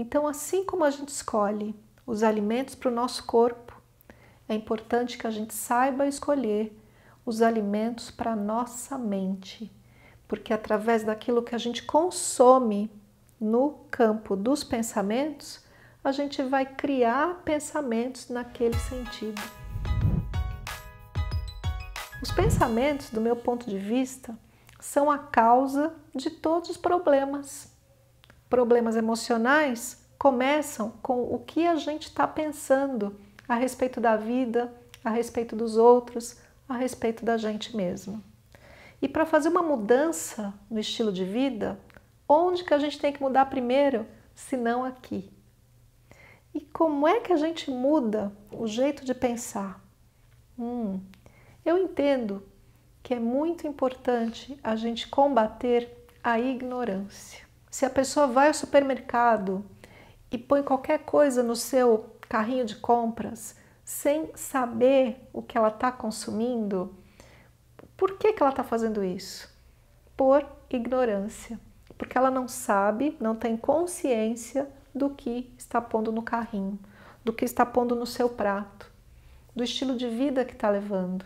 Então, assim como a gente escolhe os alimentos para o nosso corpo, é importante que a gente saiba escolher os alimentos para a nossa mente, porque através daquilo que a gente consome no campo dos pensamentos, a gente vai criar pensamentos naquele sentido. Os pensamentos, do meu ponto de vista, são a causa de todos os problemas. Problemas emocionais começam com o que a gente está pensando a respeito da vida, a respeito dos outros, a respeito da gente mesmo. E para fazer uma mudança no estilo de vida, onde que a gente tem que mudar primeiro, se não aqui? E como é que a gente muda o jeito de pensar? Hum, eu entendo que é muito importante a gente combater a ignorância. Se a pessoa vai ao supermercado e põe qualquer coisa no seu carrinho de compras sem saber o que ela está consumindo, por que, que ela está fazendo isso? Por ignorância, porque ela não sabe, não tem consciência do que está pondo no carrinho, do que está pondo no seu prato, do estilo de vida que está levando.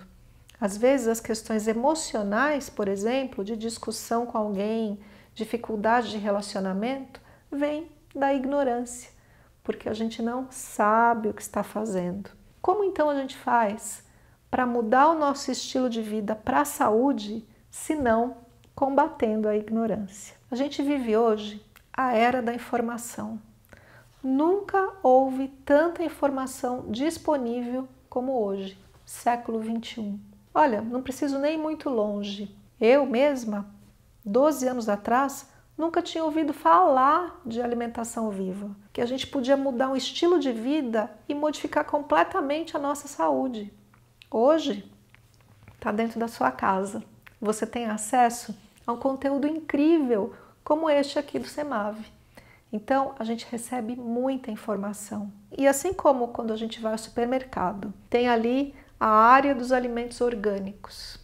Às vezes, as questões emocionais, por exemplo, de discussão com alguém, dificuldade de relacionamento, vêm da ignorância, porque a gente não sabe o que está fazendo. Como então a gente faz para mudar o nosso estilo de vida para a saúde, se não combatendo a ignorância? A gente vive hoje a era da informação. Nunca houve tanta informação disponível como hoje, século 21. Olha, não preciso nem muito longe. Eu mesma, 12 anos atrás, nunca tinha ouvido falar de alimentação viva, que a gente podia mudar um estilo de vida e modificar completamente a nossa saúde. Hoje, está dentro da sua casa. Você tem acesso a um conteúdo incrível como este aqui do Semave. Então, a gente recebe muita informação. E assim como quando a gente vai ao supermercado, tem ali a área dos alimentos orgânicos.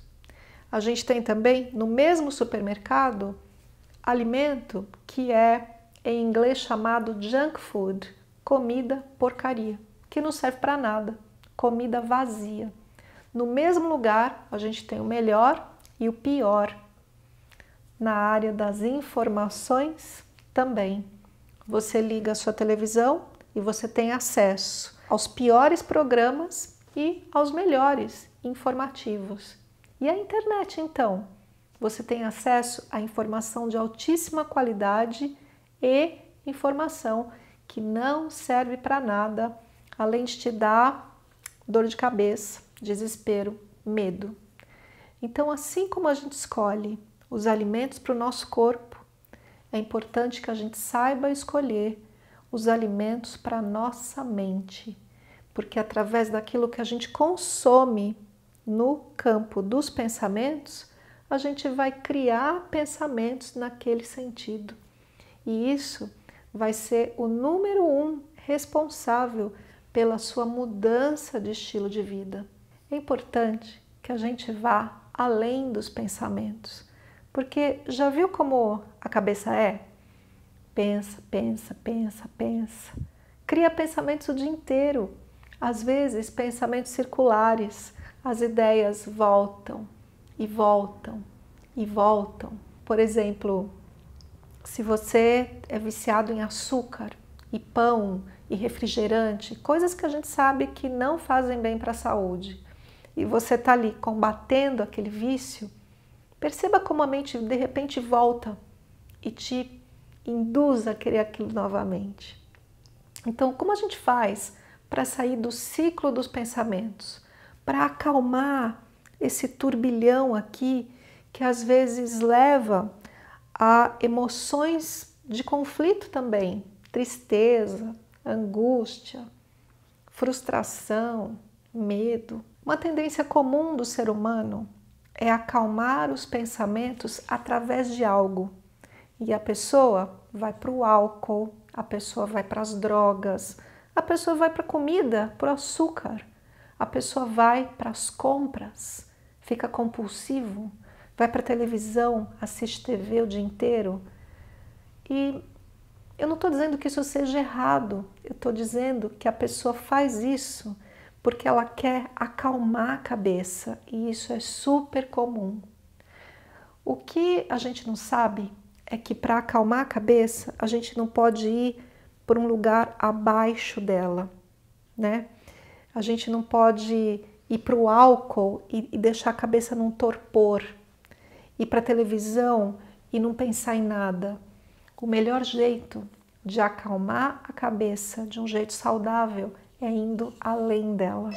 A gente tem também no mesmo supermercado alimento que é em inglês chamado junk food, comida porcaria, que não serve para nada, comida vazia. No mesmo lugar, a gente tem o melhor e o pior. Na área das informações também você liga a sua televisão e você tem acesso aos piores programas e aos melhores informativos. E a internet, então? Você tem acesso a informação de altíssima qualidade e informação que não serve para nada, além de te dar dor de cabeça, desespero, medo. Então, assim como a gente escolhe os alimentos para o nosso corpo, é importante que a gente saiba escolher os alimentos para a nossa mente, porque através daquilo que a gente consome no campo dos pensamentos, a gente vai criar pensamentos naquele sentido. E isso vai ser o número um responsável pela sua mudança de estilo de vida. É importante que a gente vá além dos pensamentos porque já viu como a cabeça é? Pensa, pensa, pensa, pensa. Cria pensamentos o dia inteiro. Às vezes, pensamentos circulares. As ideias voltam e voltam e voltam. Por exemplo, se você é viciado em açúcar e pão e refrigerante, coisas que a gente sabe que não fazem bem para a saúde, e você está ali combatendo aquele vício, Perceba como a mente de repente volta e te induz a querer aquilo novamente. Então, como a gente faz para sair do ciclo dos pensamentos, para acalmar esse turbilhão aqui que às vezes leva a emoções de conflito também, tristeza, angústia, frustração, medo. Uma tendência comum do ser humano é acalmar os pensamentos através de algo. E a pessoa vai para o álcool, a pessoa vai para as drogas, a pessoa vai para a comida, para o açúcar, a pessoa vai para as compras, fica compulsivo, vai para a televisão, assiste TV o dia inteiro. E Eu não estou dizendo que isso seja errado, eu estou dizendo que a pessoa faz isso porque ela quer acalmar a cabeça e isso é super comum. O que a gente não sabe é que para acalmar a cabeça a gente não pode ir por um lugar abaixo dela, né? A gente não pode ir para o álcool e, e deixar a cabeça num torpor, ir para a televisão e não pensar em nada. O melhor jeito de acalmar a cabeça de um jeito saudável é indo além dela.